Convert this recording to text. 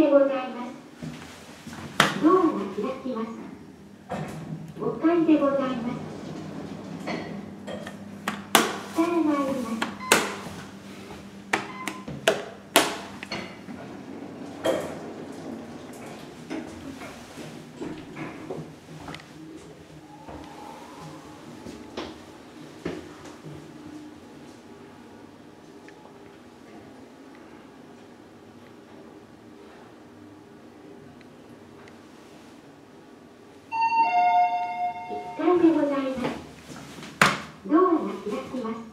でございます。ドアが開きます5階でございます。でございます。ドアが開きます。